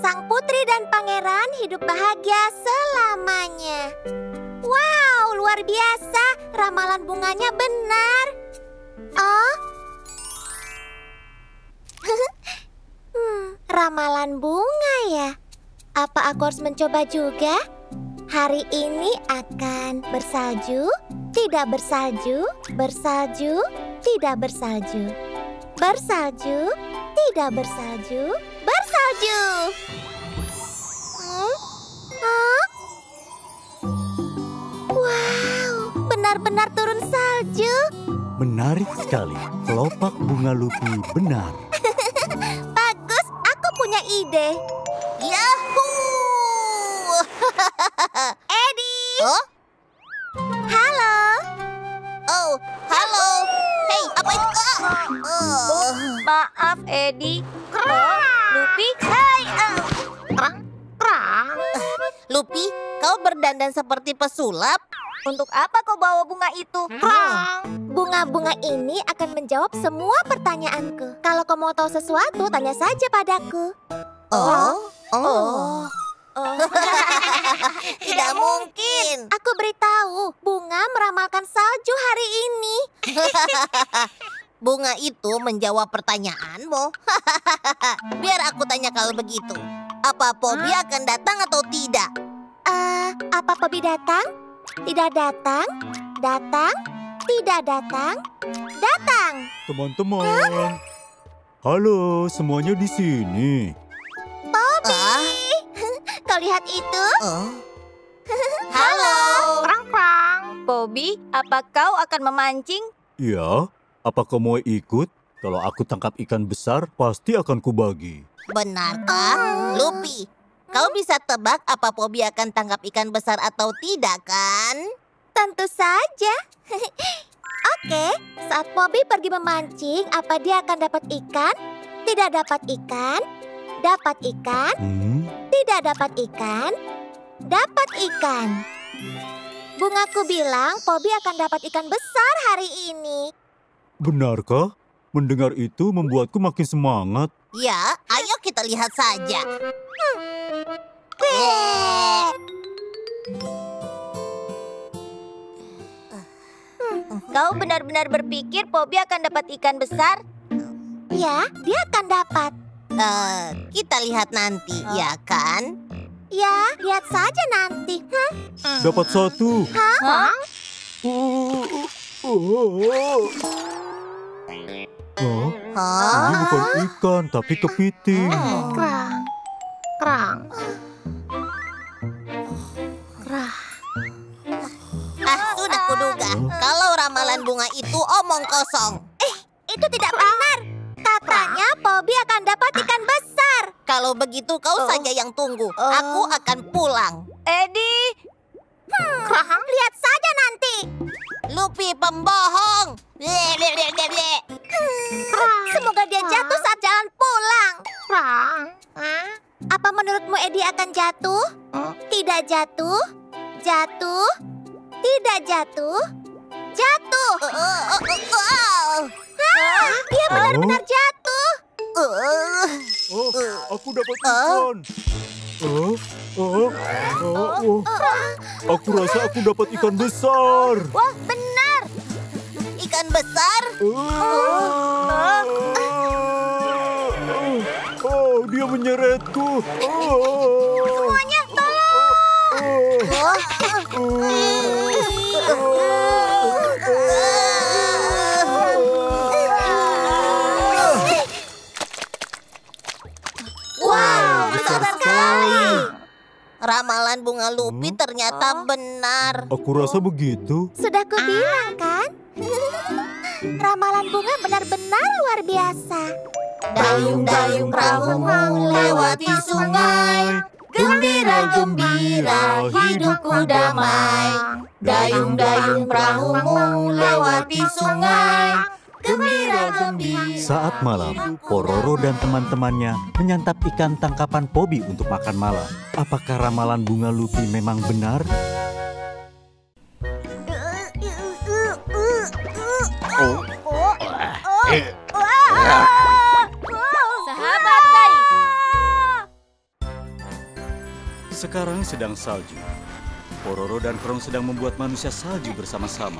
Sang putri dan pangeran hidup bahagia selamanya. Wow, luar biasa. Ramalan bunganya benar. Oh. hmm, ramalan bunga ya. Apa aku harus mencoba juga? Hari ini akan bersalju, tidak bersalju, bersalju, tidak bersalju. Bersalju, tidak bersalju, bersalju. Hmm? Hah? Wow, benar-benar turun salju. Menarik sekali. Kelopak bunga Lupi benar. Bagus, aku punya ide. Yahoo! Eddie! Oh, oh. Maaf, Edi. Oh, Lupi. Hai. ah. Lupi, kau berdandan seperti pesulap? Untuk apa kau bawa bunga itu? Bunga-bunga ini akan menjawab semua pertanyaanku. Kalau kau mau tahu sesuatu, tanya saja padaku. Oh, oh. Oh. Tidak mungkin. Aku beritahu, bunga meramalkan salju hari ini. Bunga itu menjawab pertanyaanmu. Biar aku tanya kalau begitu. Apa Pobi akan datang atau tidak? Eh, apa Pobi datang? Tidak datang? Datang? Tidak datang? Datang! Teman-teman. Halo, semuanya di sini. Pobi! Ah, Kau lihat itu? oh. Halo. Bobby, apa kau akan memancing? Ya, apa kau mau ikut? Kalau aku tangkap ikan besar, pasti akan kubagi. Benarkah? Lupi, kau bisa tebak apa Pobi akan tangkap ikan besar atau tidak kan? Tentu saja. Oke, saat Pobi pergi memancing, apa dia akan dapat ikan? Tidak dapat ikan? Dapat ikan? Hmm? Tidak dapat ikan? Dapat ikan. Bungaku bilang Pobi akan dapat ikan besar hari ini. Benarkah? Mendengar itu membuatku makin semangat. Ya, ayo kita lihat saja. Kau benar-benar berpikir Bobby akan dapat ikan besar? Ya, dia akan dapat. Eh, kita lihat nanti, ya kan? Ya, lihat saja nanti. Hah? Dapat satu. Hah? Oh, oh, oh. Oh, Hah? ini bukan ikan, tapi kepiting. Kerang. Kerang. Kerang. Ah, sudah kuduga. Kalau ramalan bunga itu omong kosong. Itu tidak benar. Katanya Pobi akan dapat ikan besar. Kalau begitu kau saja yang tunggu. Aku akan pulang. Edi, Hmm, lihat saja nanti. Lupi pembohong. Semoga dia jatuh saat jalan pulang. Apa menurutmu Edi akan jatuh? Tidak jatuh? Jatuh? Tidak jatuh? Jatuh! Uh, uh, uh. Hah, dia benar-benar jatuh. Uh. Oh, aku dapat ikan. Oh, oh, oh, oh. Aku rasa aku dapat ikan besar. Wah, benar. Ikan besar? Ah. Oh, dia menyeretku. Oh. Semuanya tolong. Oh. Ramalan bunga Lupi ternyata benar. Aku rasa begitu. Sudah kubilang kan? Ramalan bunga benar-benar luar biasa. Dayung-dayung perahumu lewati sungai. Gembira-gembira hidupku damai. Dayung-dayung perahumu lewati sungai. Gembira gembira. Saat malam, Pororo dan teman-temannya menyantap ikan tangkapan Pobi untuk makan malam. Apakah ramalan bunga Lupi memang benar? Sahabat. Sekarang sedang salju. Pororo dan Krong sedang membuat manusia salju bersama-sama.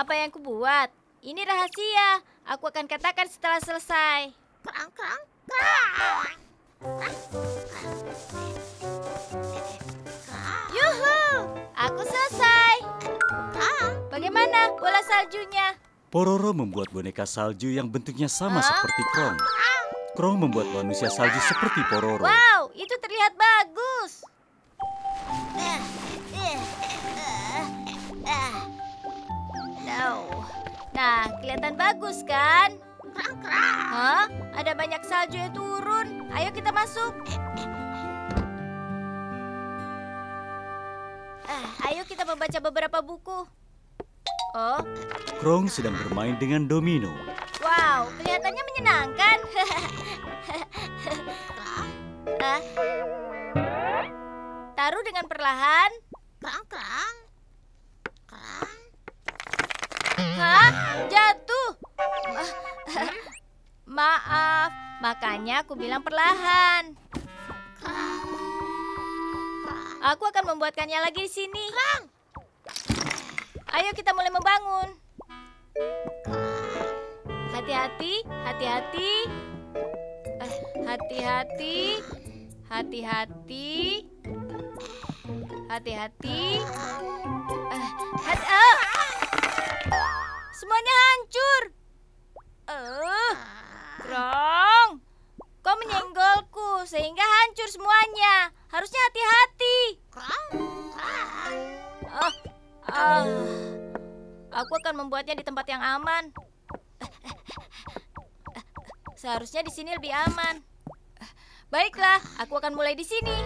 Apa yang kubuat? Ini rahasia. Aku akan katakan setelah selesai. Krang krang krang. Yuhu! Aku selesai. Bagaimana bola saljunya? Pororo membuat boneka salju yang bentuknya sama seperti Krong. Krong membuat manusia salju seperti Pororo. Wow, itu terlihat bagus. No. Nah, kelihatan bagus kan? Hah? Ada banyak salju yang turun. Ayo kita masuk. Ah, ayo kita membaca beberapa buku. Oh, Krong sedang bermain dengan domino. Wow, kelihatannya menyenangkan. Ah. Taruh dengan perlahan. Krang krang. Krang. Hah? Jatuh. Maaf, makanya aku bilang perlahan. Aku akan membuatkannya lagi di sini. Ayo kita mulai membangun. Hati-hati, hati-hati. Eh, Hati-hati. Hati-hati. Hati-hati. Eh, hati ah! Semuanya hancur. Eh, Krong. Kau menyenggolku sehingga hancur semuanya. Harusnya hati-hati. Ah, ah. Aku akan membuatnya di tempat yang aman. Seharusnya di sini lebih aman. Baiklah, aku akan mulai di sini.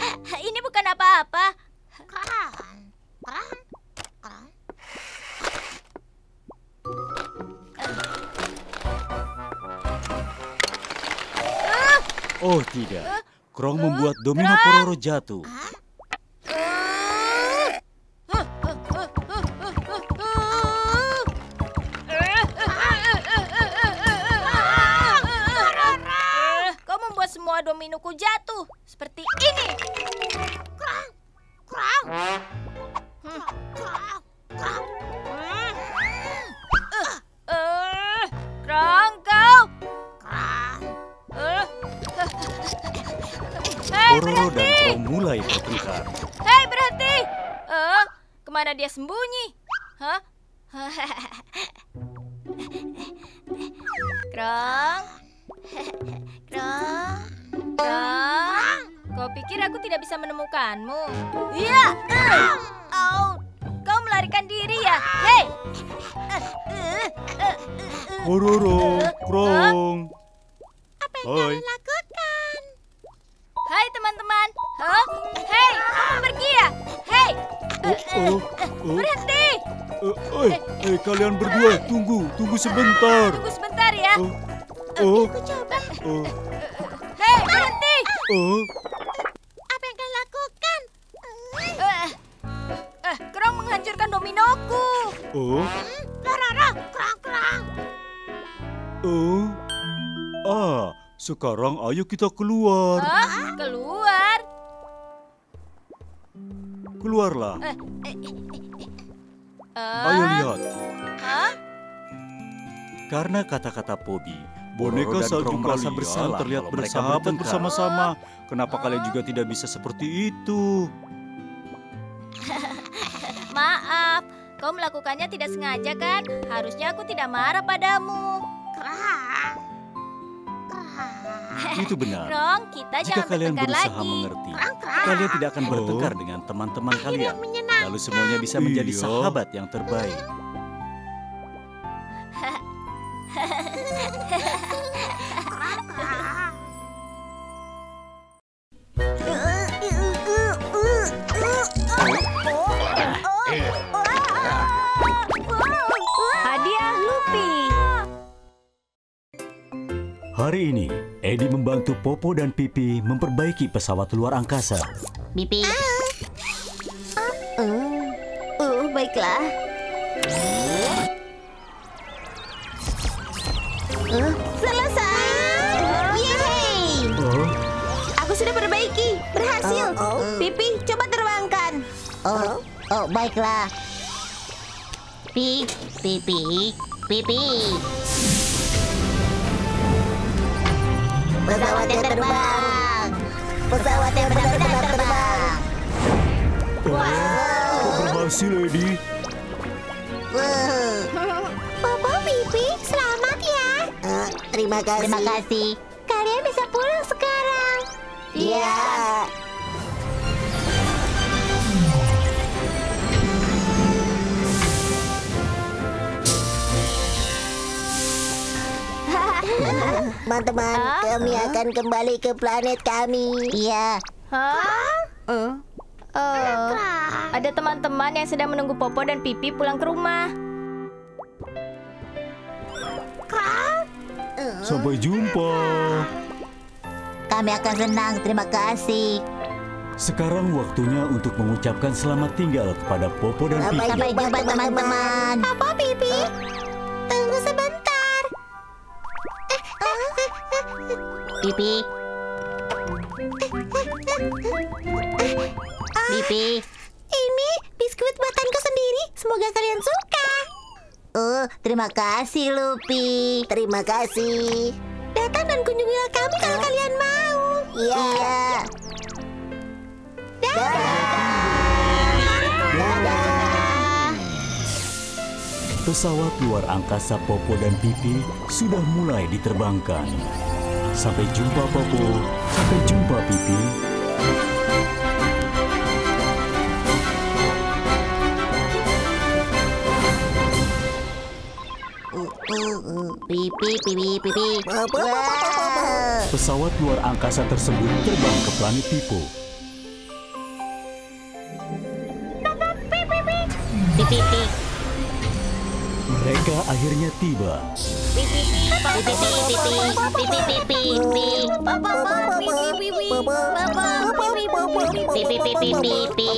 Oh tidak, Krong membuat domino Pororo jatuh. Sekarang ayo kita keluar. Hah? Keluar. Keluarlah. Eh, Ayo lihat. Hah? Karena kata-kata Pobi, Boneka salju merasa kalian bersalah terlihat bersahabat bersama-sama. Kenapa kalian juga tidak bisa seperti itu? Maaf, kau melakukannya tidak sengaja kan? Harusnya aku tidak marah padamu. Itu benar. Krong, kita Jika jangan kalian bertengkar berusaha lagi. mengerti, kalian tidak akan Oh. bertengkar dengan teman-teman kalian. Lalu semuanya bisa menjadi Iya. sahabat yang terbaik. Popo dan Pipi memperbaiki pesawat luar angkasa. Pipi. Uh, baiklah. Uh, selesai. Yeay! Oh, Aku sudah perbaiki. Berhasil. Pipi, coba terbangkan. Oh, oh baiklah. Pi, pipi, pipi. Pesawat yang terbang. Pesawat yang benar-benar terbang. berhasil, Eddie. Wuh. Popo, Pipi, selamat ya. Eh, terima kasih. Terima kasih. Kalian bisa pulang sekarang. Iya. Teman-teman, kami akan kembali ke planet kami. Iya. Hah? Eh, ada teman-teman yang sedang menunggu Popo dan Pipi pulang ke rumah. Sampai jumpa. Kami akan senang, terima kasih. Sekarang waktunya untuk mengucapkan selamat tinggal kepada Popo dan Pipi. Sampai jumpa teman-teman. Popo, Pipi, tunggu Pipi. Pipi. Ini biskuit buatanku sendiri. Semoga kalian suka. Oh, terima kasih Lupi. Terima kasih. Datang dan kunjungilah kami kalau kalian mau. Iya. Pesawat luar angkasa Popo dan Pipi sudah mulai diterbangkan. Sampai jumpa Popo, sampai jumpa Pipi. Pipi, pipi, pipi. Pesawat luar angkasa tersebut terbang ke planet Pipo. Pipi, pipi. Mereka akhirnya tiba. Pipi, pipi, pipi, pipi, pipi, pipi. Pipi, pipi, pipi, pipi,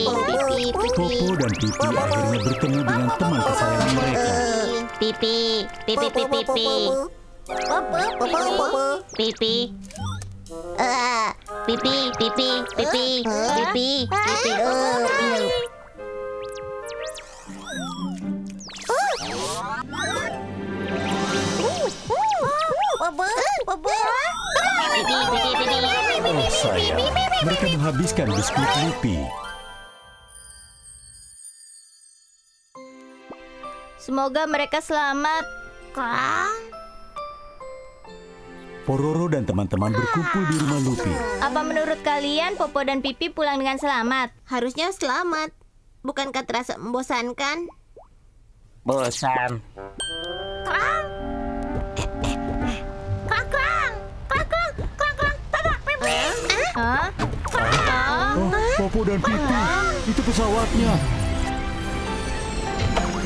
Popo dan Pipi akhirnya bertemu dengan teman kesayangan mereka. Pipi, pipi, pipi, pipi. Pipi. Ah, pipi, pipi, pipi, pipi, pipi. Oh. Oh sayang, mereka menghabiskan biskuit Lupi. Semoga mereka selamat. Pororo dan teman-teman berkumpul di rumah Lupi. Apa menurut kalian Popo dan Pipi pulang dengan selamat? Harusnya selamat. Bukankah terasa membosankan? Bosan. Hah? Oh, Popo dan Pipi, itu pesawatnya.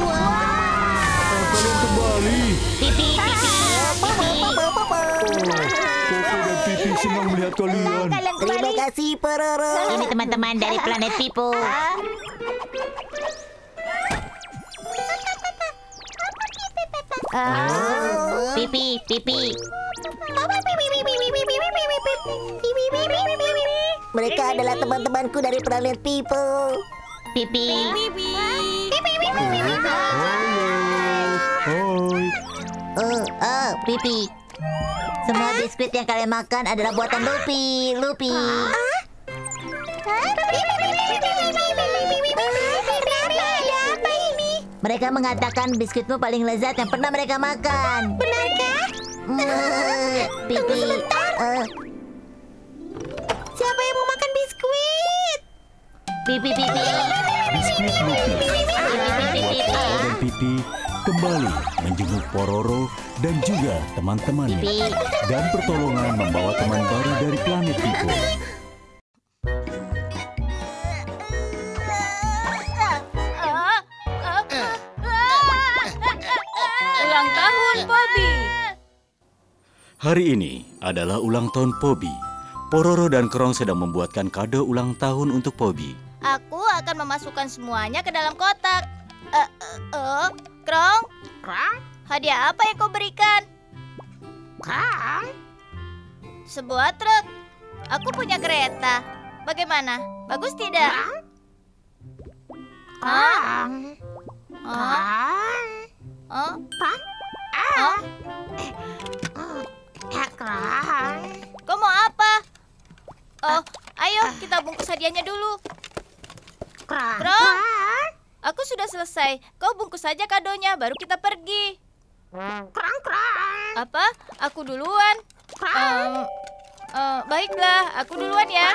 Oh, kalian kembali. Pipi, pipi, pipi. Popo dan Pipi senang melihat kalian. Terima kasih, Pororo. Ini teman-teman dari planet Pipo. Pipi, pipi. Mereka adalah teman-temanku dari planet Pipo. Pipi. Oh, oh, Pipi. Semua biskuit yang kalian makan adalah buatan Lupi. Lupi. Mereka mengatakan biskuitmu paling lezat yang pernah mereka makan. Benarkah? Mm, Pipi. Eh, Siapa yang mau makan biskuit? pipi, pipi. Biskuit dan Pipi kembali menjenguk Pororo dan juga teman-temannya. Dan pertolongan membawa teman baru dari planet Hari ini adalah ulang tahun Pobi. Pororo dan Krong sedang membuatkan kado ulang tahun untuk Pobi. Aku akan memasukkan semuanya ke dalam kotak. Eh, eh, eh, Krong, Krong, hadiah apa yang kau berikan? krong, Sebuah truk. Aku punya kereta. Bagaimana? Bagus tidak? Hah? krong, Hah? krong, Hah? Kau mau apa? Oh, ayo kita bungkus hadiahnya dulu. Krong. Aku sudah selesai. Kau bungkus saja kadonya, baru kita pergi. krong, krong, Apa? Aku duluan. Em, eh, baiklah, aku duluan ya.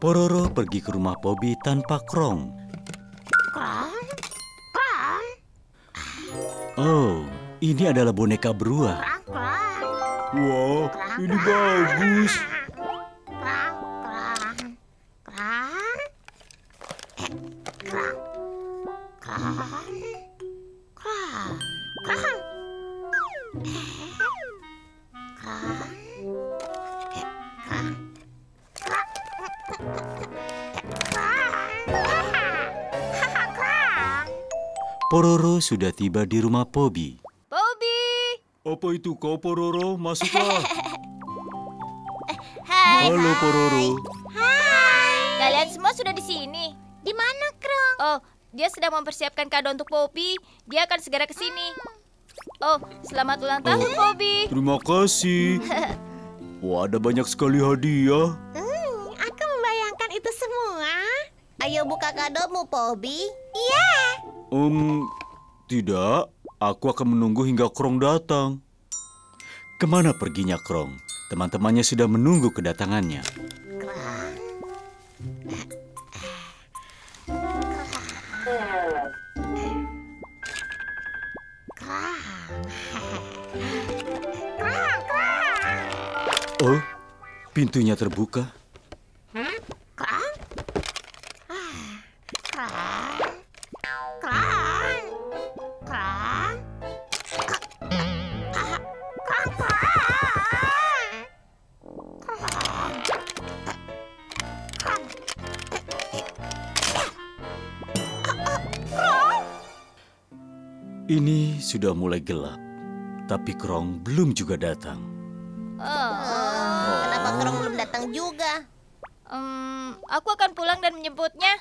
Pororo pergi ke rumah Pobi tanpa Krong. krong, krong, Oh, ini adalah boneka beruang. Wah, ini bagus. Pororo sudah tiba di rumah Pobi. Apa itu kau Pororo? Masuklah. Hai. Halo Pororo. Kalian semua sudah di sini. Di mana, Krong? Oh, dia sedang mempersiapkan kado untuk Bobby. Dia akan segera ke sini. Oh, selamat ulang tahun, Oh. Bobby. Terima kasih. Wah, ada banyak sekali hadiah. Hmm, aku membayangkan itu semua. Ayo buka kadomu, Pobi. Um, tidak. Aku akan menunggu hingga Krong datang. Ke mana perginya Krong? Teman-temannya sudah menunggu kedatangannya. Oh, pintunya terbuka. Ini sudah mulai gelap, tapi Krong belum juga datang. Oh, Kenapa Krong belum datang juga? em, aku akan pulang dan menjemputnya.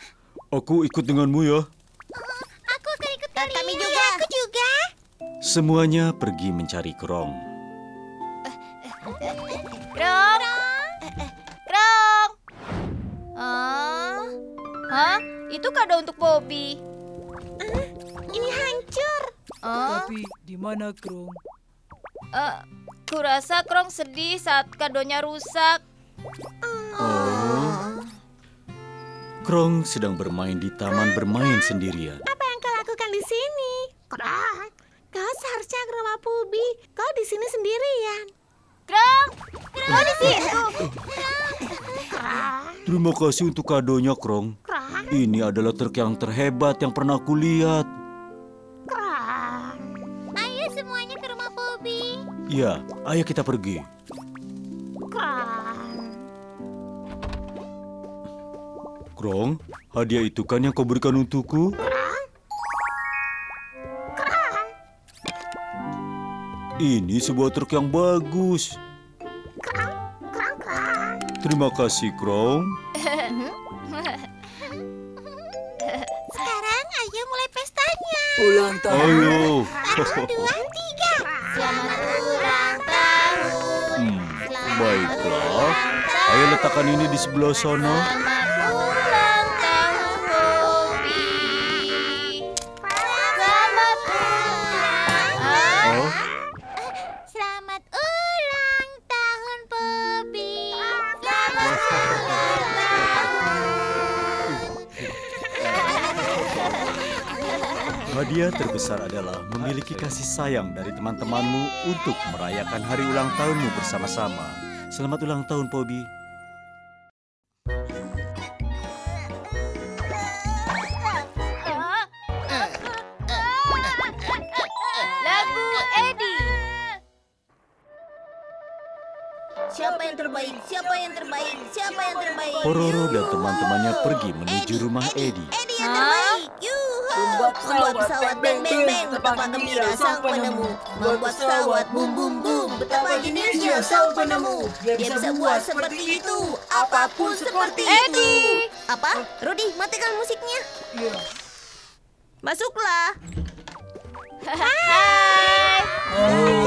Aku ikut denganmu ya. Aku akan ikut Dan kalian. kami juga. Aku juga. Semuanya pergi mencari Krong. Krong. Krong. Ah. Hah? Itu kado untuk Bobby. Ini hancur. Ah, Tapi di mana Krong? eh, kurasa Krong sedih saat kadonya rusak. Oh. Krong sedang bermain di taman bermain sendirian. Apa yang kau lakukan di sini? Krang. Kau seharusnya ke rumah Pubi. Kau di sini sendirian. Krong, kau di situ. Krang. Terima kasih untuk kadonya, Krong. Krang. Ini adalah truk yang terhebat yang pernah kulihat. Bobby. Ya, ayo kita pergi. Krang. Krong, hadiah itu kan yang kau berikan untukku? Ini sebuah truk yang bagus. Krang, krang. Terima kasih, Krong. Sekarang ayo mulai pestanya. Ulang tahun. Ayo. Dua, Ayo letakkan ini di sebelah sana. Selamat ulang tahun, Bobby. Selamat ulang. Selamat ulang tahun Bobby. Selamat ulang hadiah terbesar adalah memiliki kasih sayang dari teman-temanmu untuk merayakan hari ulang tahunmu bersama-sama. Selamat ulang tahun, Pobi. Pororo dan teman-temannya pergi menuju rumah Edi. Eddie yang Hah? terbaik. Yuhu. Membuat pesawat beng beng beng. Betapa gembira sang penemu. Membuat pesawat bum bum bum. Betapa jeniusnya sang penemu. Dia bisa buat seperti itu. Apa pun seperti itu. Eddie. Apa? Rudy, matikan musiknya. Masuklah. Hai.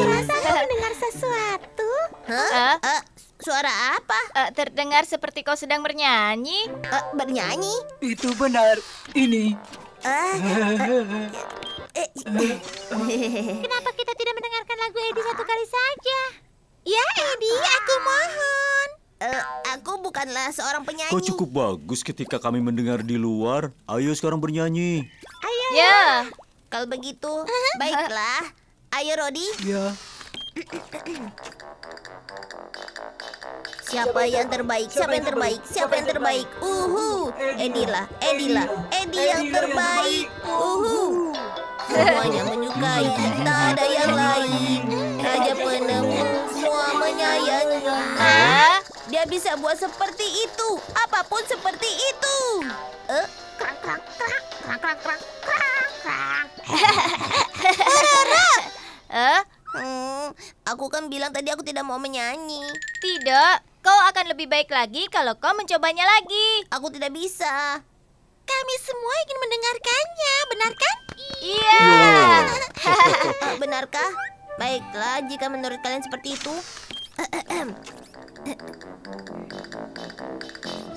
Rasa kau mendengar sesuatu? Hah? Eh? Eh, suara apa? Eh, terdengar seperti kau sedang bernyanyi. Eh, bernyanyi? Itu benar. Ini. Eh, Kenapa kita tidak mendengarkan lagu Edi satu kali saja? Ya, Edi, aku mohon. eh, aku bukanlah seorang penyanyi. Kau cukup bagus ketika kami mendengar di luar. Ayo sekarang bernyanyi. Ya. Kalau begitu, baiklah. Ayo, Rodi. Ya. Siapa yang terbaik? Siapa yang terbaik? Siapa yang terbaik? Uhu, Edilah, Edilah, Edi yang terbaik. Uhu. Semuanya menyukai, tak ada yang lain. Raja penemu semua menyayangi. Ah, dia bisa buat seperti itu, apa pun seperti itu. Eh, Krak krak krak krak krak krak. Eh, Hmm, aku kan bilang tadi aku tidak mau menyanyi. tidak. Kau akan lebih baik lagi kalau kau mencobanya lagi. Aku tidak bisa. Kami semua ingin mendengarkannya, benar kan? Iya. Eh, benarkah? Baiklah, jika menurut kalian seperti itu.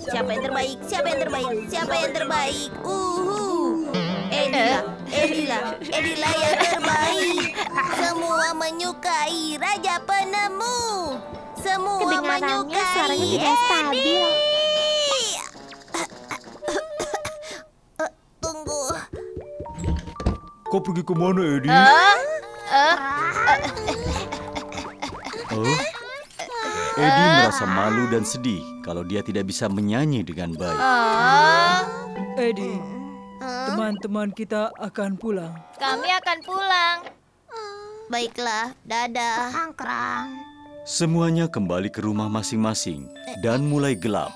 Siapa yang terbaik? Siapa yang terbaik? Siapa yang terbaik? Uhu. Edilah, Edilah, Edilah yang terbaik. Semua menyukai Raja Penemu. Semua Kedengarannya menyukai suaranya tidak stabil. Edi. Tunggu. Kau pergi ke mana, Edi? Eh, eh, Oh? Edi merasa malu dan sedih kalau dia tidak bisa menyanyi dengan baik. oh. Edi, teman-teman kita akan pulang. Kami akan pulang. Baiklah, dadah. Semuanya kembali ke rumah masing-masing dan mulai gelap.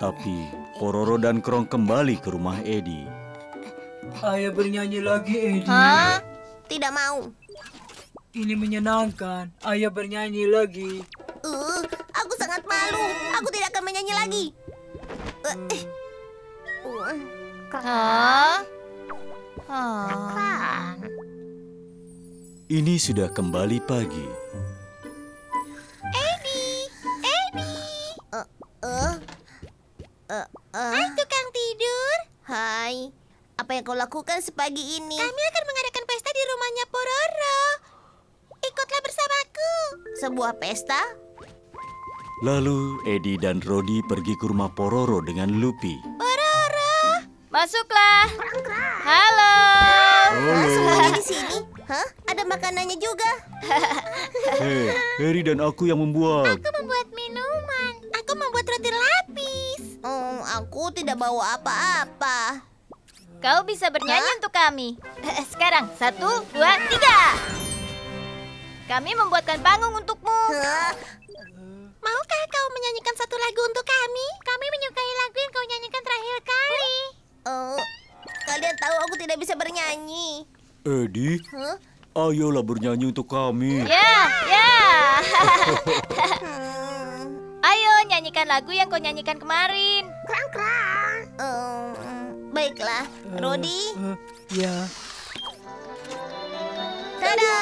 Tapi Pororo dan Krong kembali ke rumah Edi. Ayo bernyanyi lagi, Edi. Hah? Tidak mau. Ini menyenangkan. Ayo bernyanyi lagi. Uh, aku sangat malu. Aku tidak akan menyanyi lagi. Uh, eh. Hah? Ini sudah kembali pagi. uh, uh, uh, uh. Tukang tidur, Hai, apa yang kau lakukan sepagi ini? kami akan mengadakan pesta di rumahnya Pororo. Ikutlah bersamaku. Sebuah pesta? Lalu Edi dan Rodi pergi ke rumah Pororo dengan Lupi. Masuklah. Halo. Semuanya di sini? Hah? Ada makanannya juga? Hei, Harry dan aku yang membuat. Aku membuat minuman. Aku membuat roti lapis. Hmm, aku tidak bawa apa-apa. Kau bisa bernyanyi untuk kami. Eh, Sekarang, satu, dua, tiga. Kami membuatkan panggung untukmu. Hah? Maukah kau menyanyikan satu lagu untuk kami? Kami menyukai lagu yang kau nyanyikan terakhir kali. Oh, kalian tahu aku tidak bisa bernyanyi. Edi, Hah? ayolah bernyanyi untuk kami. Ya, ya. Hmm, Ayo nyanyikan lagu yang kau nyanyikan kemarin. hmm, baiklah, Rodi. Eh, ya. Tada!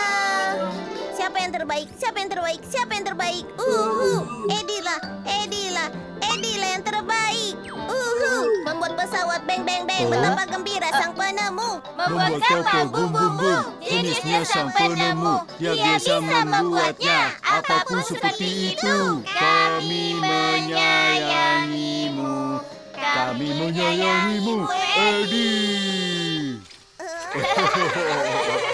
Siapa yang terbaik? Siapa yang terbaik? Siapa yang terbaik? Uhu, Edilah, Edilah, Edilah yang terbaik. Uhu, membuat pesawat beng beng beng. Betapa gembira sang penemu. Membuat kapal bum bum bum. Jenisnya sang penemu. Dia bisa membuatnya. Apa pun seperti itu. Kami menyayangimu. Kami menyayangimu, Edi.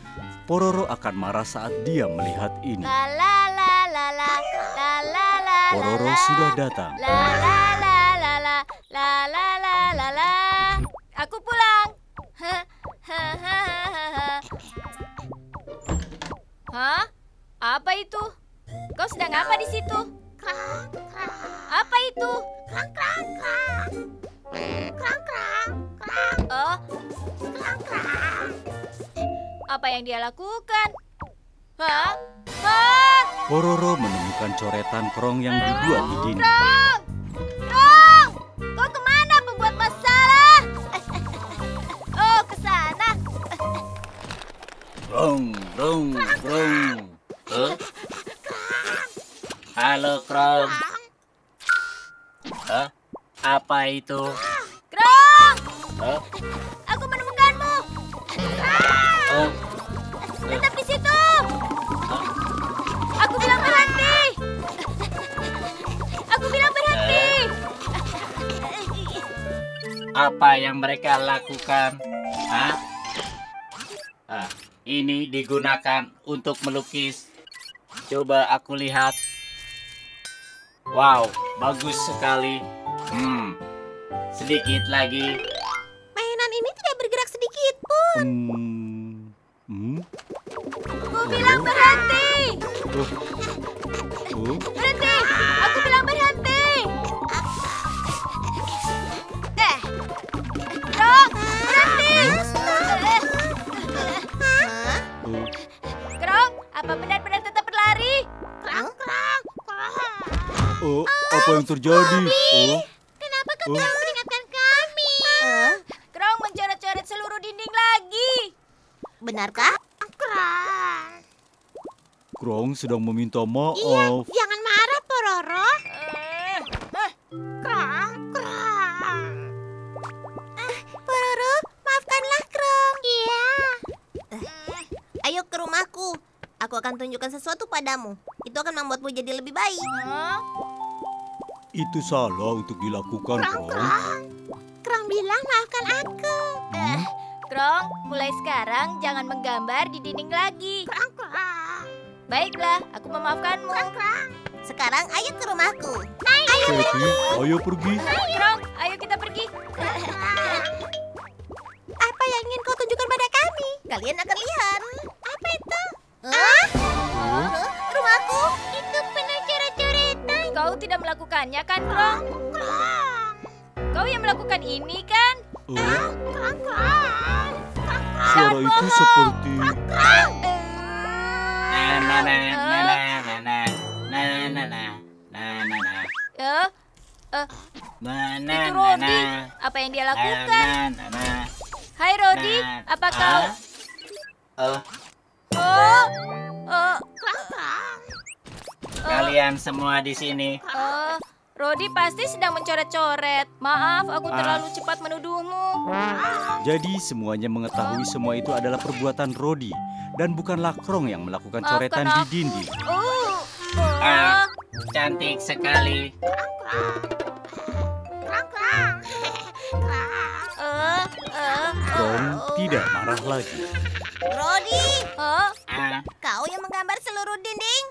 Pororo akan marah saat dia melihat ini. Pororo sudah datang. Aku pulang. Hah? Apa itu? Kau sedang apa di situ? Apa itu? Krang krang krang. Krang krang krang. Oh. Krang krang. Apa yang dia lakukan? Hah? Hah? Pororo menemukan coretan Krong yang dibuat di dinding. Krong! Krong! Kau ke mana pembuat masalah? Oh, ke sana. Krong, krong, krong. Huh? Halo, Krong. Hah? Apa itu? Krong! Huh? Apa yang mereka lakukan? Hah? Ah, ini digunakan untuk melukis. Coba aku lihat. Wow, bagus sekali. Hmm, sedikit lagi. Mainan ini tidak bergerak sedikit pun. Hmm, hmm, Aku bilang berhenti. oh, Oh, apa yang terjadi? Oh, Kenapa oh, memperingatkan kami? Krong mencoret-coret seluruh dinding lagi. Benarkah? Krong sedang meminta maaf. Jangan marah, Pororo. Eh, Pororo, maafkanlah Krong. Iya. Ayo ke rumahku. Aku akan tunjukkan sesuatu padamu. Itu akan membuatmu jadi lebih baik. Hah? Itu salah untuk dilakukan, Krong. Krong bilang maafkan aku. Hmm? Krong, mulai sekarang jangan menggambar di dinding lagi. Baiklah, aku memaafkanmu. Sekarang ayo ke rumahku. Teddy, ayo pergi. Krong, ayo kita pergi. Apa yang ingin kau tunjukkan pada kami? Kalian akan lihat. Melakukannya kan, Krong? Kau yang melakukan ini kan? oh. Suara itu seperti... Na na na na na na na na na na na na na. Eh, na itu na Rodi. Apa yang dia lakukan? Hai Rodi, apa kau? Oh, Oh, oh, kalian semua di sini. Rodi pasti sedang mencoret-coret. Maaf, aku Ah. terlalu cepat menuduhmu. Jadi semuanya mengetahui semua itu adalah perbuatan Rodi dan bukanlah Krong yang melakukan Maafkan coretan di aku. dinding. Oh, oh. Ah, cantik sekali. Eh, eh, Krong tidak marah lagi. Rodi, Oh, Ah, kau yang menggambar seluruh dinding.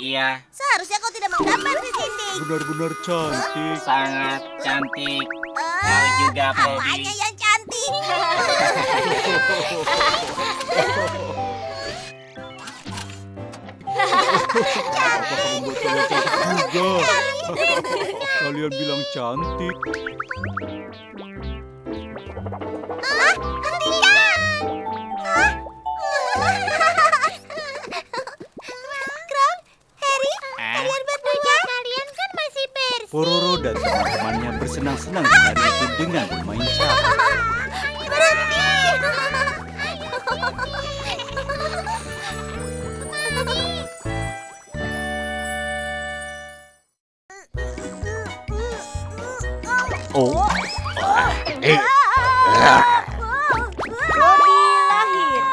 Iya, Seharusnya kau tidak menggambar di dinding. Benar-benar cantik. sangat cantik. Ah, Kau juga, Bobby. apanya yang cantik? Cantik juga? Kalian bilang cantik. Krong, Pororo dan teman-temannya bersenang-senang di hari itu dengan bermain cat. Berhenti. Oh, Rodi lahir.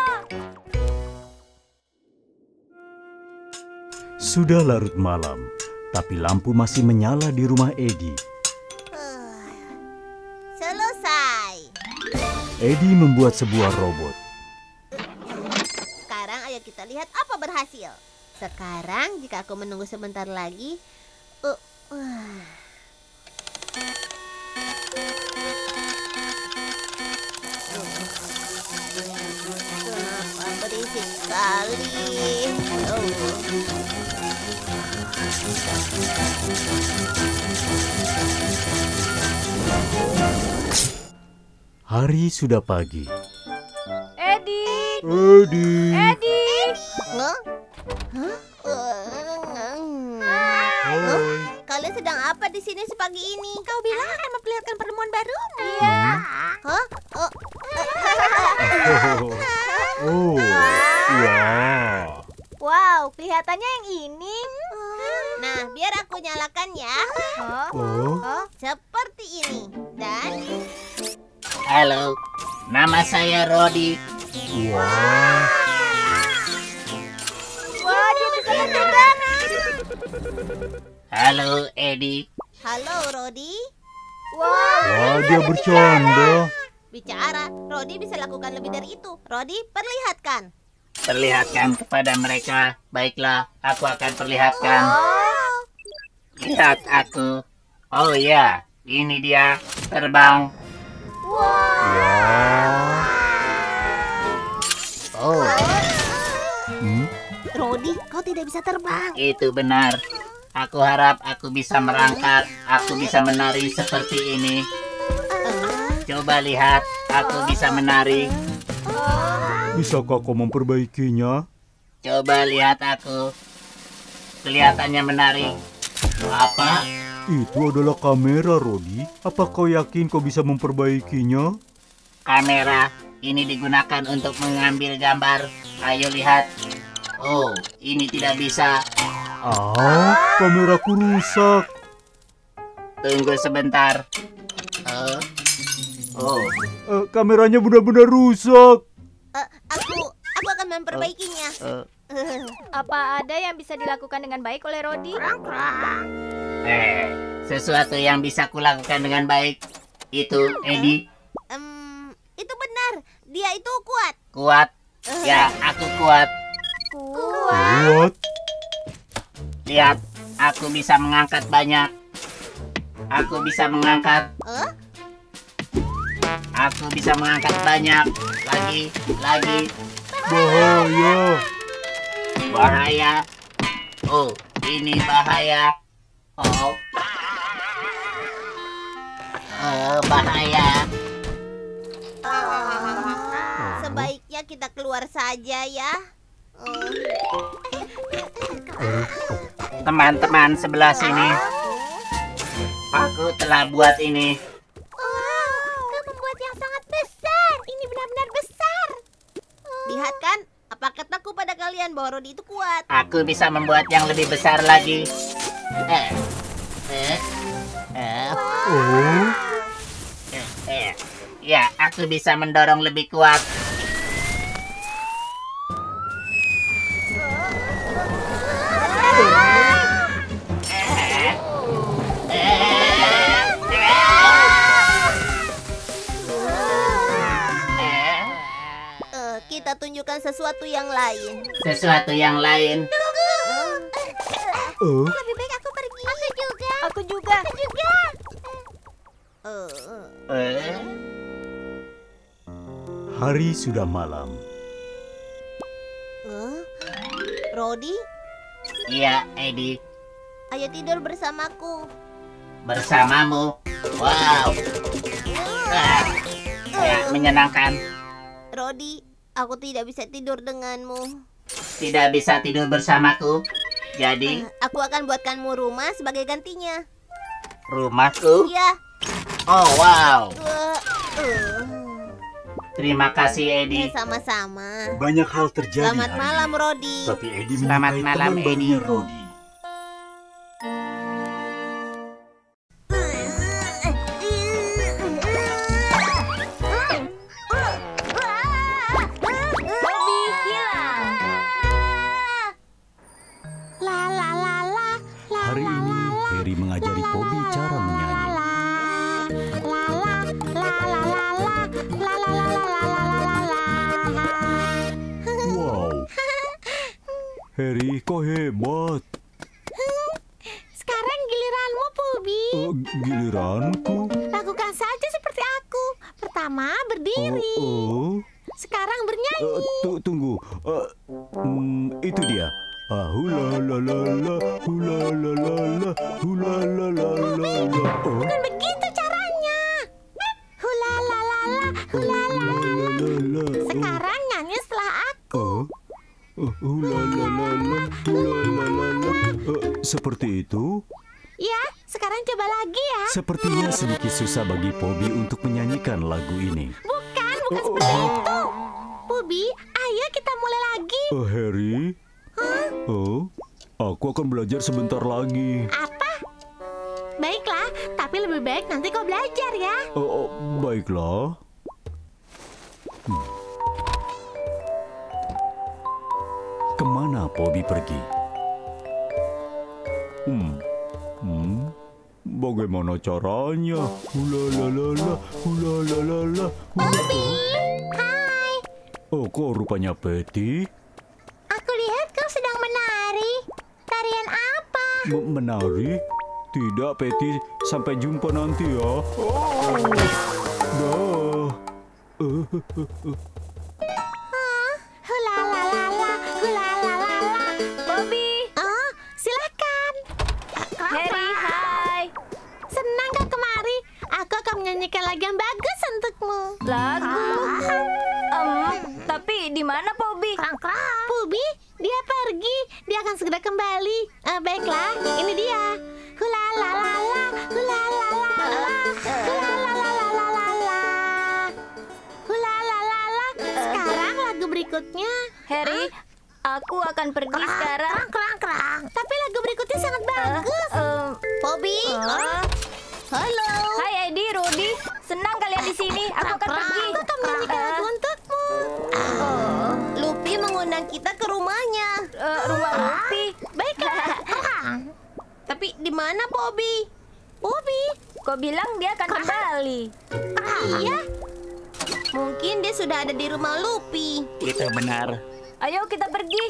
sudah larut malam, tapi lampu masih menyala di rumah Edi. Selesai. Eddie membuat sebuah robot. Sekarang ayo kita lihat apa berhasil. Sekarang jika aku menunggu sebentar lagi, uh, uh. Kenapa berisik sekali? Oh. Hari sudah pagi. Edi. Edi. Huh? Hah? Hai. Kalian sedang apa di sini sepagi ini? Kau bilang akan memperlihatkan pertemuan baru. Iya. Hah? Oh, Oh, wah. Wow, kelihatannya yang ini. Nah, biar aku nyalakan ya. Oh, Oh, Oh, seperti ini. Dan Halo, nama saya Rodi. wah. wah dia bisa terbang. Halo, Edi. halo Rodi. Wow, Wah, dia bercanda. Bicara, Rodi bisa lakukan lebih dari itu. Rodi, perlihatkan. Perlihatkan kepada mereka. Baiklah, aku akan perlihatkan. Oh, Lihat aku. Oh ya, ini dia terbang. Oh, Hmm? Rodi, kau tidak bisa terbang. itu benar. Aku harap aku bisa merangkak. Aku bisa menari seperti ini. Coba lihat, aku bisa menari. Bisakah kau memperbaikinya? Coba lihat aku. Kelihatannya menarik. Apa? Itu adalah kamera, Rodi. Apa kau yakin kau bisa memperbaikinya? Kamera ini digunakan untuk mengambil gambar. Ayo lihat. Oh, ini tidak bisa. Ah, kameraku rusak. Tunggu sebentar. Oh. Oh, Eh, kameranya benar-benar rusak. Eh, aku, aku akan memperbaikinya. eh, apa ada yang bisa dilakukan dengan baik oleh Rodi? eh, sesuatu yang bisa kulakukan dengan baik. Itu Edi Em, itu benar. Dia itu kuat. kuat. Ya, aku kuat. Kuat. Lihat, aku bisa mengangkat banyak. Aku bisa mengangkat. Eh? Aku bisa mengangkat banyak. Lagi, lagi. Bahaya. Bahaya. Oh, ini bahaya. Oh. Oh, bahaya. Sebaiknya kita keluar saja ya. Teman-teman sebelah sini. Aku telah buat ini. kau membuat yang sangat besar. Ini benar-benar besar. Lihat kan, apa kataku pada kalian bahwa Rodi itu kuat. Aku bisa membuat yang lebih besar lagi. Eh. Eh. Eh. Oh, Eh. eh. Ya, aku bisa mendorong lebih kuat. Yang lain. Sesuatu yang lain. eh, Lebih baik aku pergi. Aku juga. Aku juga. Aku juga. Eh, Eh. hari sudah malam. eh. Rodi, Iya, Edi. ayo tidur bersamaku. Bersamamu. Wow. Ah. Ya, menyenangkan. Rodi, aku tidak bisa tidur denganmu. Tidak bisa tidur bersamaku. Jadi, Eh, Aku akan buatkanmu rumah sebagai gantinya. rumahku. Iya. Oh, wow. Eh, eh. Terima kasih, Edi. Sama-sama. Banyak hal terjadi. Selamat malam, Rodi. Tapi Eddie Selamat malam, Rodi. Bernyanyi. tu- tunggu. Eh, hmm, itu dia. Ah, hula la la la, hula la la la, hula la la la la. Oh, Bukan begitu caranya. Hula la la la, hula la la. la. Sekarang nyanyi setelah aku. Oh. Oh, hula la la la, hula la la la. Eh, seperti itu? Ya, sekarang coba lagi ya. Sepertinya sedikit susah bagi Pobi untuk menyanyikan lagu ini. Bukan, bukan seperti itu. Pubi, ayo kita mulai lagi. Oh, Harry? Oh, aku akan belajar sebentar lagi. Apa? Baiklah, tapi lebih baik nanti kau belajar ya. Oh, oh, baiklah. Hmm. Ke mana Pobi pergi? Hmm. Hmm. Bagaimana caranya? Hula la la la, hula la la la. Hula. Hai, Oh, kok rupanya Betty? aku lihat kau sedang menari. Tarian apa? M- menari? Tidak, Betty. Sampai jumpa nanti ya. Oh. Dah. Hula la la la, hula la la la. Bobby, Oh, silakan. Harry, hai. Senang kau kemari. Aku akan menyanyikan lagu yang bagus untukmu. Lagu. Tapi di mana Bobby? Pubi, dia pergi. Dia akan segera kembali. Eh, baiklah, ini dia. Hula la la la, hula la la la, hula la la la la la la. Hula la la la. Sekarang lagu berikutnya. Harry, aku akan pergi sekarang. Kerang, kerang. Tapi lagu berikutnya sangat bagus. Em, Bobby, ah. halo. Hai Edi, Rudy. Senang kalian di sini. Aku akan pergi. Aku akan menyanyikan Eh, lagu untukmu. Mengundang kita ke rumahnya. eh, rumah Rupi. Baiklah. Tapi di mana Bobby? Pubi, Kau bilang dia akan kembali. iya. Mungkin dia sudah ada di rumah Lupi. Itu benar. Ayo kita pergi.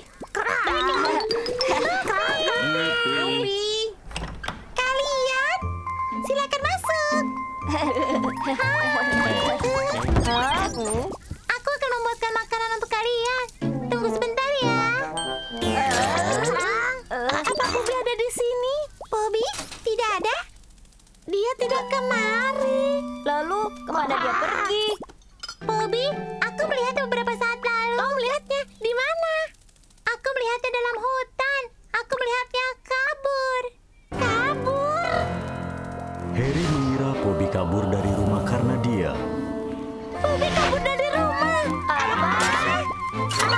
Lupi. Kalian, silakan masuk. Aku akan membuatkan makanan untuk kalian. Tunggu sebentar ya. Apa Bobby ada di sini? Bobby tidak ada. Dia tidak kemari. Lalu ke mana dia pergi? Bobby, aku melihatnya beberapa saat lalu. Kau melihatnya di mana? Aku melihatnya dalam hutan. Aku melihatnya kabur. Kabur. Harry mengira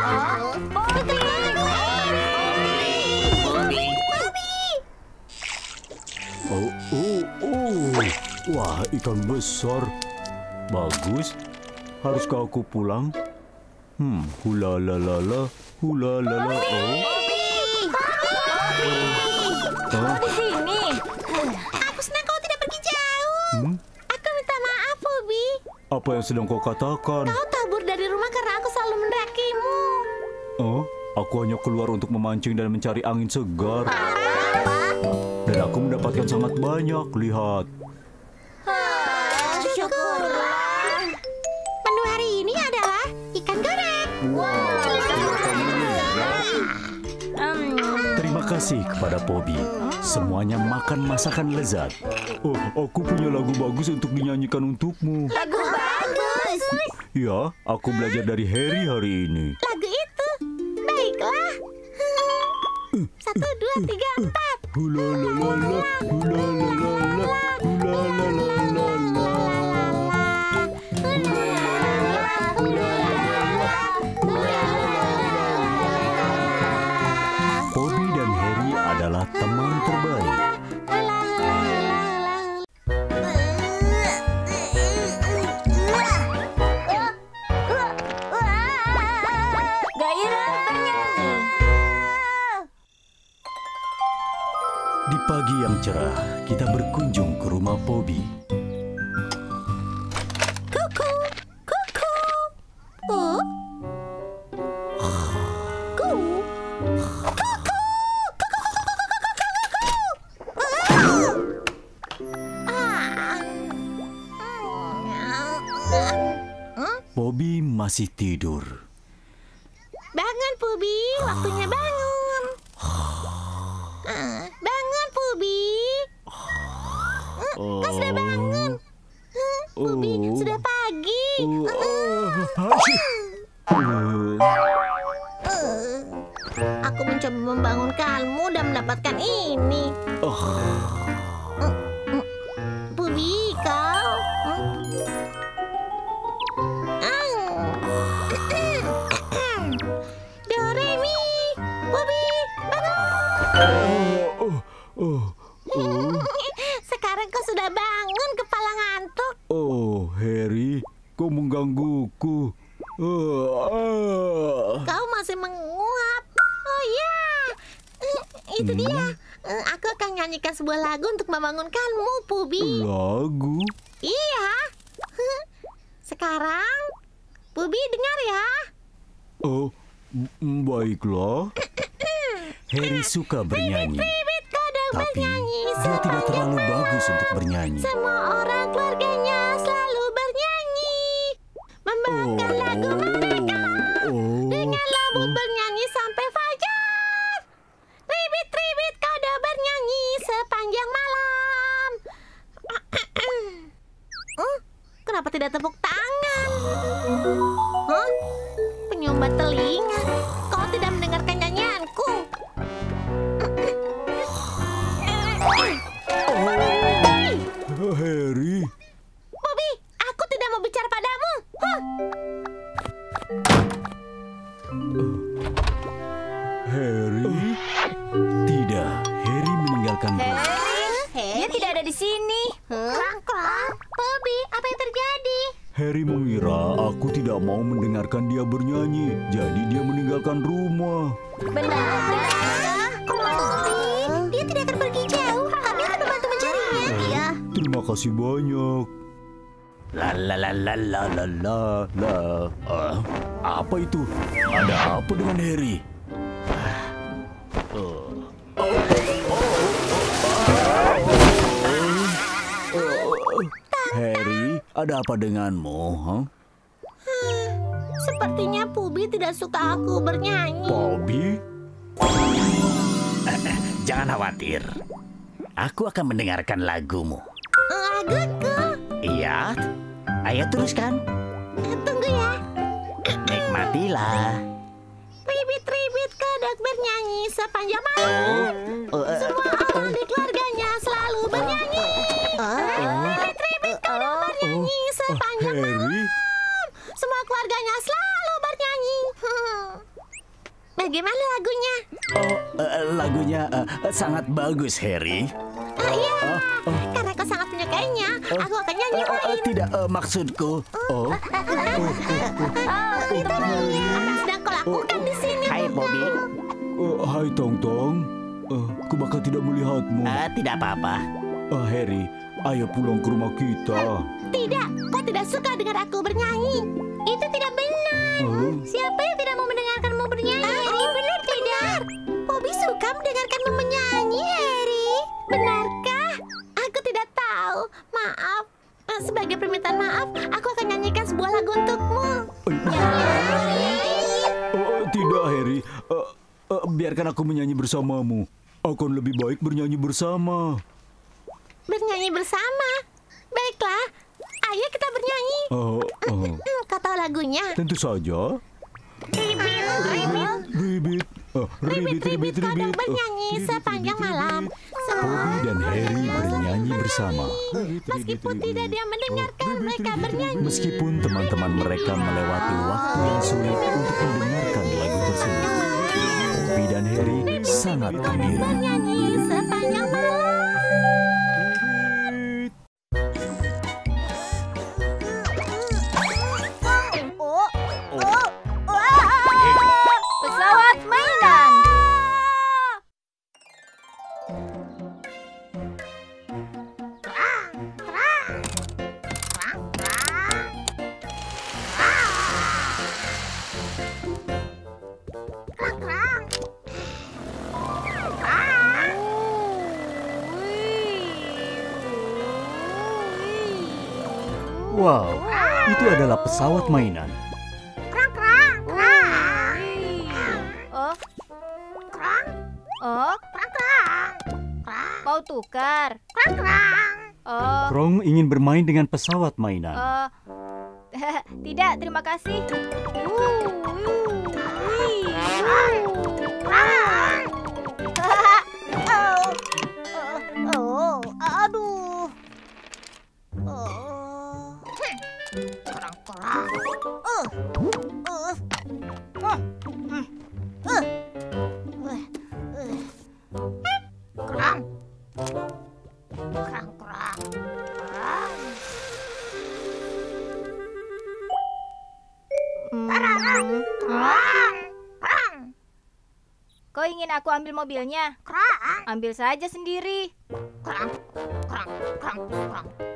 Bobby. Bobby, Oh, oh, oh. Wah, ikan besar. Bagus. Haruskah aku pulang? Hmm, hula la la la, hula la la. Oh. Oh, Di sini. Aku senang kau tidak pergi jauh. hmm? Aku minta maaf, Bobby. Apa yang sedang kau katakan? Kau aku hanya keluar untuk memancing dan mencari angin segar. Dan aku mendapatkan sangat banyak. Lihat. Syukurlah. Menu hari ini adalah ikan goreng. Em, Terima kasih kepada Pobi. Semuanya makan masakan lezat. Oh, aku punya lagu bagus untuk dinyanyikan untukmu. Lagu bagus. Ya, aku belajar dari Harry hari ini. Satu, dua, tiga, empat. Hula la la la, hula la la la, hula la la la pagi yang cerah, kita berkunjung ke rumah Bobby. Kuku. Kuku. Bobby masih tidur. Sebuah lagu untuk membangunkanmu, Pubi. Lagu? Iya. Sekarang, Pubi dengar ya. Oh, baiklah. Harry suka bernyanyi, Bibit kodok tapi bernyanyi dia tidak terlalu bagus untuk bernyanyi. Semua orang keluarganya apa denganmu? Huh? Sepertinya Pubi tidak suka aku bernyanyi. Bobby? Jangan khawatir. Aku akan mendengarkan lagumu. Laguku. Iya? Ayo teruskan. Tunggu ya. Nikmatilah. Ribit-ribit kodok bernyanyi sepanjang malam. Semua keluarganya selalu bernyanyi. Bagaimana lagunya? Oh, eh, lagunya eh, sangat bagus, Harry. Ah, iya, karena kau sangat menyukainya, aku akan nyanyi eh, lain. tidak eh, maksudku. Oh, Itu dia. Apa yang sedang kau lakukan di sini? hai Bobby. Eh, hai Tong Tong. Eh, ku bakal tidak melihatmu. Eh, tidak apa-apa. Ah, Harry, ayo pulang ke rumah kita. Tidak, kau tidak suka dengar aku bernyanyi. Itu tidak benar. Oh. Siapa yang tidak mau mendengarkanmu bernyanyi? Harry, benar tidak? Bobby suka mendengarkanmu menyanyi, Harry. Benarkah? Aku tidak tahu. Maaf. Eh, Sebagai permintaan maaf, aku akan nyanyikan sebuah lagu untukmu. Oh, tidak, Harry. Eh, eh, biarkan aku menyanyi bersamamu. Akan lebih baik bernyanyi bersama. Bernyanyi bersama. Baiklah, ayo kita bernyanyi. Oh, oh, kau tahu lagunya? tentu saja. Ribit, ribit, Ribit, eh, ribit, ribit, kodok ribit. bernyanyi Eh, ribit, sepanjang ribit, malam. ribit. Bobby dan Harry bernyanyi bersama. Meskipun tidak dia mendengarkan mereka bernyanyi. Meskipun teman-teman mereka melewati waktu yang sulit untuk mendengarkan lagu tersebut, Bobby dan Harry sangat gembira. Bernyanyi sepanjang malam. pesawat mainan. Krang, krang, krang. Oh. Krang. Oh. Krang, krang. Krang. Mau tukar. Krang, krang. Oh. Krong ingin bermain dengan pesawat mainan. Oh. Tidak, terima kasih. Uh, uh, uh, uh. Krang. Ambil mobilnya? Kurang. Ambil saja sendiri. Kurang. Kurang. Kurang. Kurang.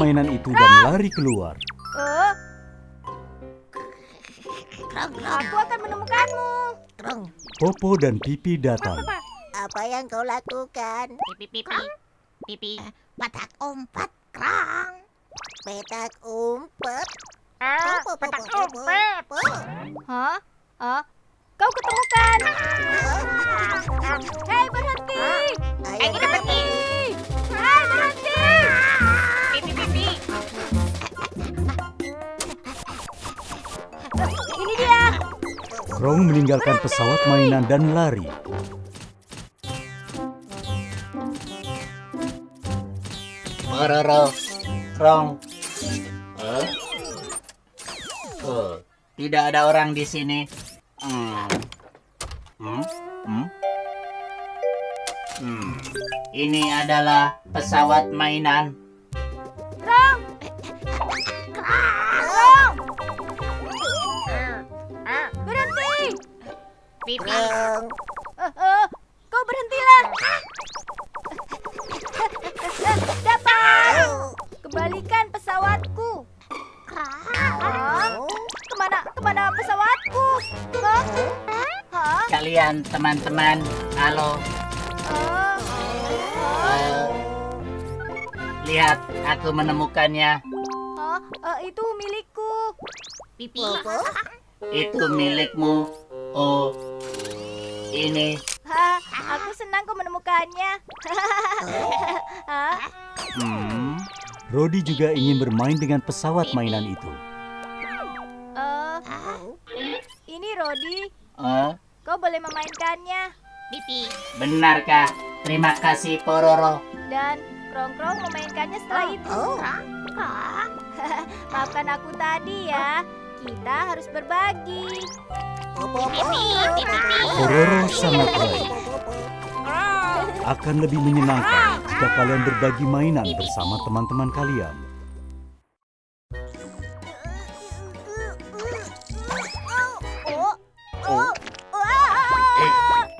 Mainan itu dan lari keluar. Oh. Kurang. aku akan menemukanmu. Kurang. Popo dan Pipi datang. Apa yang kau lakukan? Pipi pipi. Pipi. Petak umpet. Kerang. Petak pesawat mainan dan lari. Pororo, Krong. Eh? Oh, tidak ada orang di sini. Hmm. Hmm? Hmm? Hmm. Ini adalah pesawat mainan. Kurang. Eh, eh, kau berhentilah. Dapat! Kembalikan pesawatku. Hah? Ke mana, ke mana pesawatku? Hah? Hah? Kalian teman-teman, halo. Oh. Eh, lihat, aku menemukannya. Hah? Eh, itu milikku. Pipi. Itu milikmu. Rodi juga ingin bermain dengan pesawat mainan itu. Eh, ini Rodi, Eh, kau boleh memainkannya. Pipi. benarkah? Terima kasih, Pororo. Dan Krong-Krong memainkannya setelah itu. Maafkan aku tadi ya. Kita harus berbagi. Pororo sangat baik. Akan lebih menyenangkan jika kalian berbagi mainan bersama teman-teman kalian.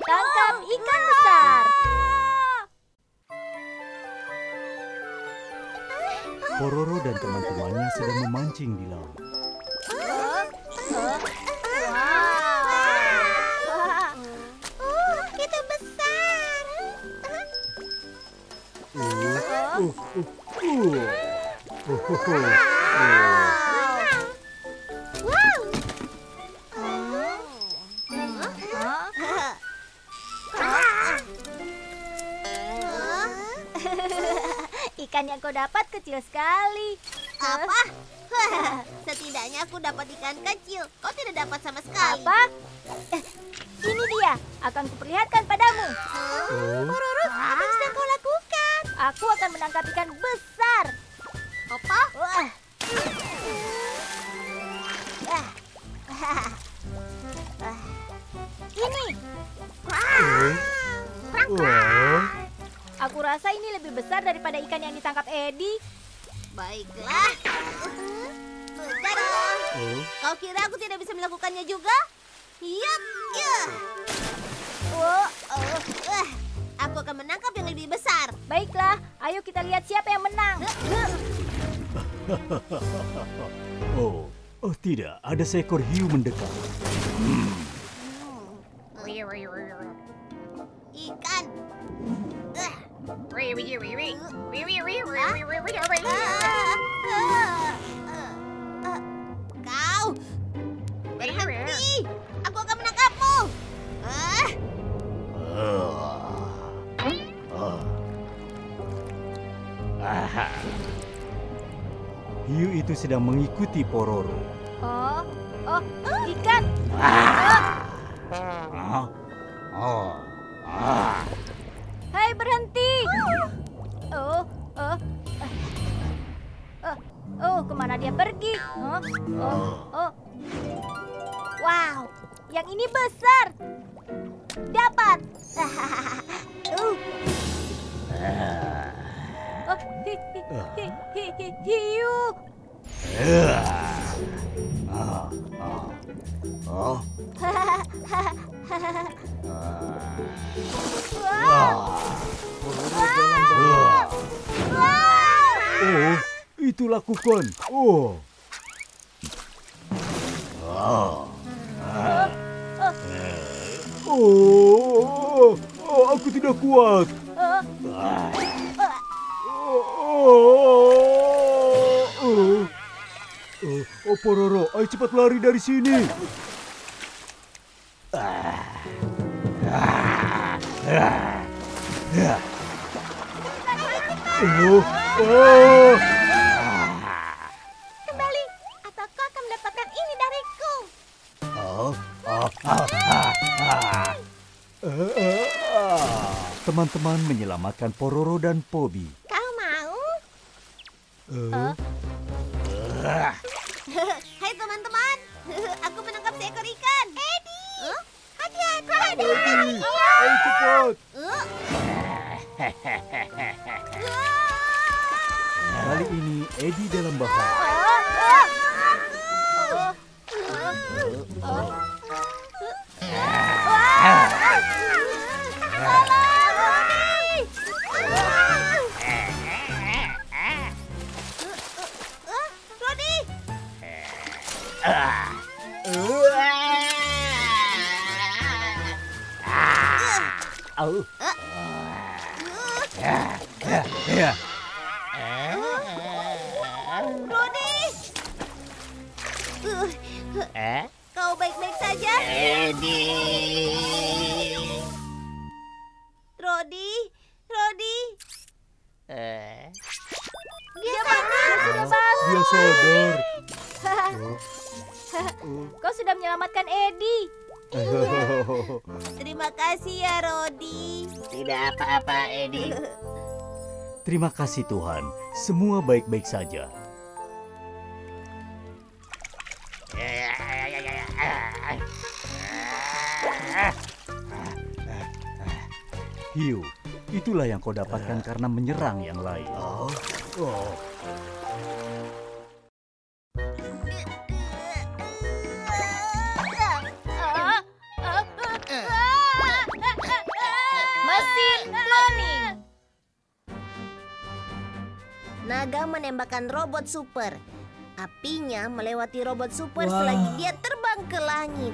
Tangkap ikan besar. Pororo dan teman-temannya sedang memancing di laut. Wow. Ikan yang kau dapat kecil sekali. Apa? Setidaknya aku dapat ikan kecil. Kau tidak dapat sama sekali. Apa? Eh, ini dia. Akan kuperlihatkan padamu. Oh, Aku akan menangkap ikan besar. Apa? Wah. Ah. Ah. Ini, oh, wah. aku rasa ini lebih besar daripada ikan yang ditangkap Edi. Baiklah. Oh, Kau kira aku tidak bisa melakukannya juga? Yap, ya. Oh, Oh, eh, aku akan menangkap yang lebih besar. baiklah. Ayo kita lihat siapa yang menang. oh, oh tidak, ada seekor hiu mendekat. Ikan. Eh, Hiu itu sedang mengikuti Pororo. Oh, oh, ikan. Oh. Oh. Ah. Hai, berhenti. Oh, oh. Oh, oh, ke mana dia pergi? Huh? Oh, oh. Wow, yang ini besar. Dapat. uh. Hiu. Oh. Oh, itu lakukan. Oh, oh, oh, aku tidak kuat. Oh, Oh, oh, oh, oh, oh, Pororo, ayo cepat lari dari sini. Oh, oh. kembali. Atau kau akan mendapatkan ini dariku. Oh. Oh. Ah. Eh, eh, ah. Teman-teman menyelamatkan Pororo dan Pobi. Eh, Hai teman-teman. Aku menangkap seekor ikan. Edi. Hati-hati. Pobi, ayo cepat. Kali ini Edi dalam bahaya. Kau sudah menyelamatkan Edi. Terima kasih ya Rodi. Tidak apa-apa, Edi. Terima kasih Tuhan, semua baik-baik saja. Hiu, itulah yang kau dapatkan karena menyerang yang lain. Oh. Oh, Menembakkan robot super. Apinya melewati robot super Wah. selagi dia terbang ke langit.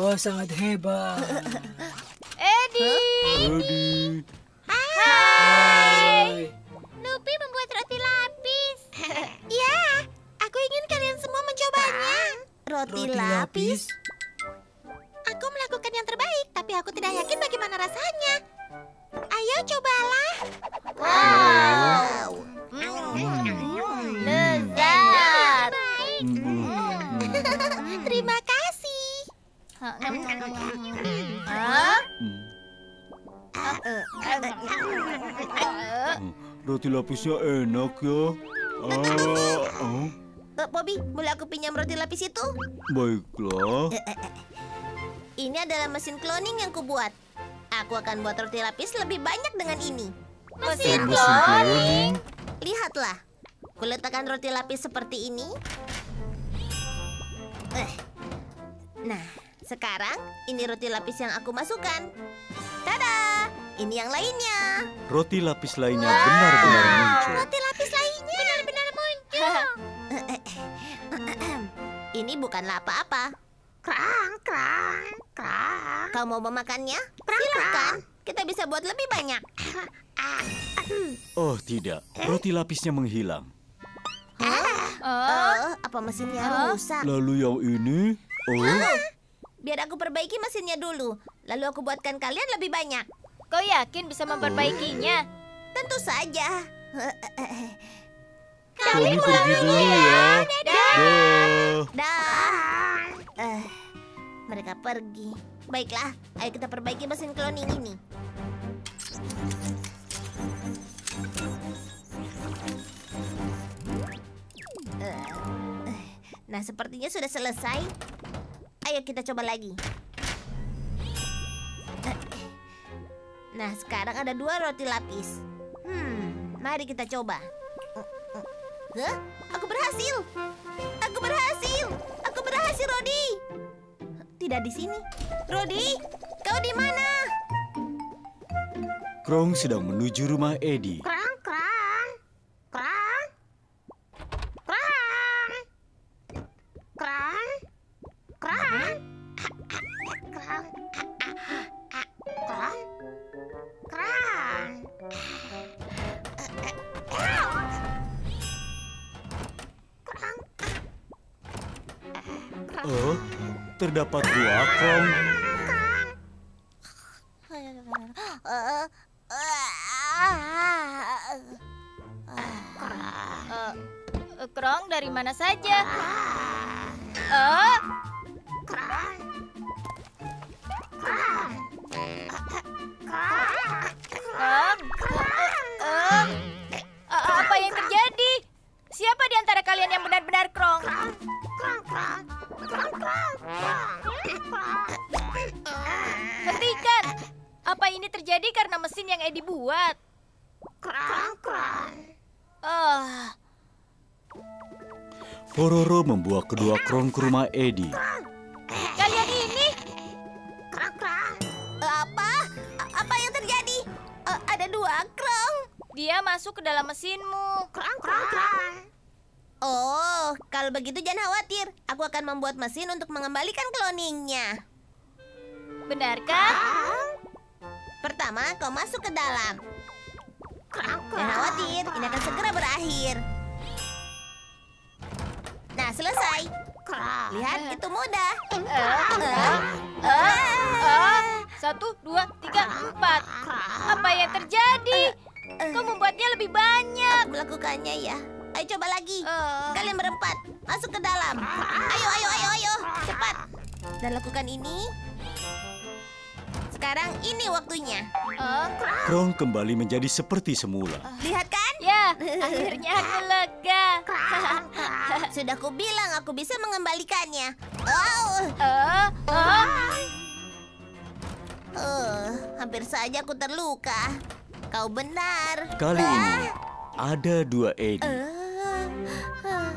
Oh, sangat hebat. Edi. Edi. Hai. Lupi membuat roti lapis. ya, aku ingin kalian semua mencobanya. Roti, Roti lapis? lapis. Aku melakukan yang terbaik, tapi aku tidak yakin bagaimana rasanya. Ayo cobalah. Wow. Roti lapisnya enak ya. Pak. Bobby, boleh aku pinjam roti lapis itu? Baiklah. Ini adalah mesin cloning yang kubuat. Aku akan buat roti lapis lebih banyak dengan ini. Mesin, cloning? Lihatlah. Kuletakkan roti lapis seperti ini. Nah, sekarang ini roti lapis yang aku masukkan. Tada! Ini yang lainnya. Roti lapis lainnya benar-benar muncul. Roti lapis lainnya. Benar-benar muncul. ini bukanlah apa-apa. Krang, krang, krang. Kau mau memakannya? Silakan. Kita bisa buat lebih banyak. Oh tidak, roti lapisnya menghilang. Oh, Oh, apa mesinnya rusak? Lalu yang ini? Oh, Biar aku perbaiki mesinnya dulu. Lalu aku buatkan kalian lebih banyak. kau yakin bisa memperbaikinya? Tentu saja. kami pergi dulu ya. Dah. Dah. Eh, mereka pergi. Baiklah, ayo kita perbaiki mesin cloning ini. Eh, eh, Nah, sepertinya sudah selesai. Ayo kita coba lagi. Nah, sekarang ada dua roti lapis. Hmm, mari kita coba. Hah? Aku berhasil. Aku berhasil. Aku berhasil, Rodi. Tidak di sini. Rodi, kau di mana? Krong sedang menuju rumah Eddie. Krang, krang. Kolom? Kolom? Kolom? Kolom? Oh, terdapat dua kolom. Eh, eh, Kerong dari mana saja? Oh, apa yang terjadi? Siapa di antara kalian yang benar-benar Krong? Hentikan! Apa ini terjadi karena mesin yang Edi buat? Oh, Pororo membawa kedua krong ke rumah Eddie. Kalian ini Apa? Apa yang terjadi? Eh, ada dua krong. dia masuk ke dalam mesinmu. Oh, kalau begitu jangan khawatir. Aku akan membuat mesin untuk mengembalikan cloningnya. Benarkah? Pertama, kau masuk ke dalam. Jangan khawatir, ini akan segera berakhir. Nah, selesai. Lihat, itu mudah. Oh, satu, dua, tiga, empat. Apa yang terjadi? Kau membuatnya lebih banyak. Aku melakukannya ya. Ayo coba lagi. Eh, Kalian berempat, masuk ke dalam. Ayo, ayo, ayo, ayo. Cepat. Dan lakukan ini. Sekarang ini waktunya. oh, Krong kembali menjadi seperti semula. Lihat kan? ya, akhirnya aku lega. Sudah ku bilang aku bisa mengembalikannya. Oh, Oh, oh, eh, hampir saja aku terluka. Kau benar. Kali ini ada dua Eddie. Eh,